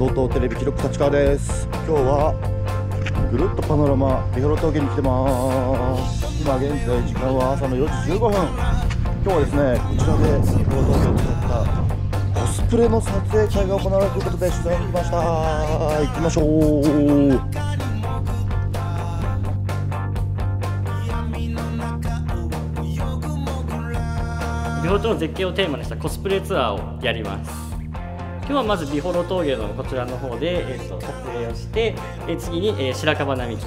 道東テレビ記録立川です。今日はぐるっとパノラマビホロ峠に来てます今現在時間は朝の4時15分。今日はですねこちらでビホロ峠を使ったコスプレの撮影会が行われるということで取材に来ました。行きましょう。ビホロの絶景をテーマにしたコスプレツアーをやります。今日はまずビホロ峠のこちらの方で、えー、と撮影をして、えー、次に、えー、白樺並木、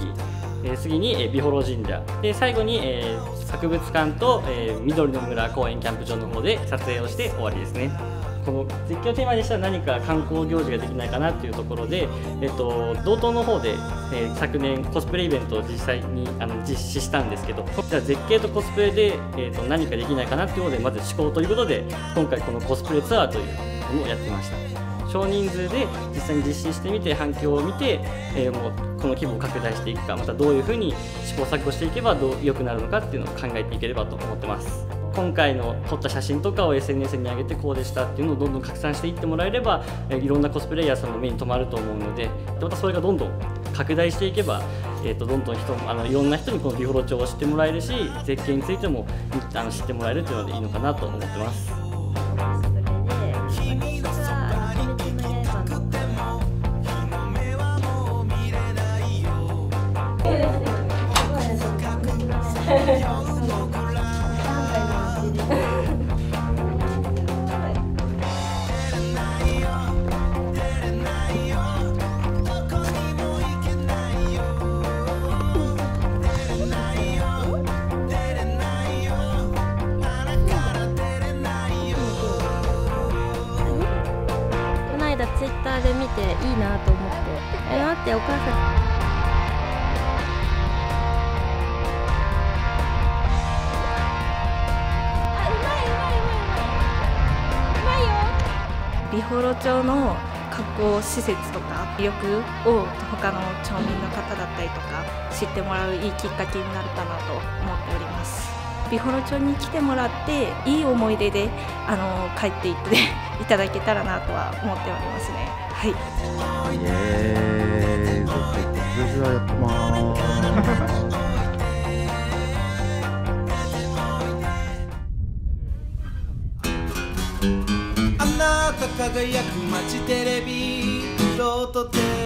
えー、次に、えー、ビホロ神社で最後に、えー、博物館と、えー、緑の村公園キャンプ場の方で撮影をして終わりですね。この絶叫テーマにしたら何か観光行事ができないかなっていうところで、えっと、道東の方で、えー、昨年コスプレイベントを実際にあの実施したんですけどじゃあ絶景とコスプレで、えー、と何かできないかなっていうことでまず思考ということで今回このコスプレツアーというものをやってました少人数で実際に実施してみて反響を見て、えー、もうこの規模を拡大していくかまたどういうふうに試行錯誤していけばどう良くなるのかっていうのを考えていければと思ってます今回の撮った写真とかを SNS に上げてこうでしたっていうのをどんどん拡散していってもらえればいろんなコスプレイヤーさんの目に留まると思うのでまたそれがどんどん拡大していけば、えー、とどんどん人あのいろんな人にこのビフォロ町を知ってもらえるし絶景についてもあの知ってもらえるっていうのでいいのかなと思ってます。ツイッターで見ていいなと思って。え待ってお母さん。美幌町の観光施設とか魅力を他の町民の方だったりとか知ってもらういいきっかけになるかなと思っております美幌町に来てもらっていい思い出であの帰っていって いただけたらなとは思っておりますね。はい。イエーイ。私はやってます。あ なた輝く街テレビロートテレビ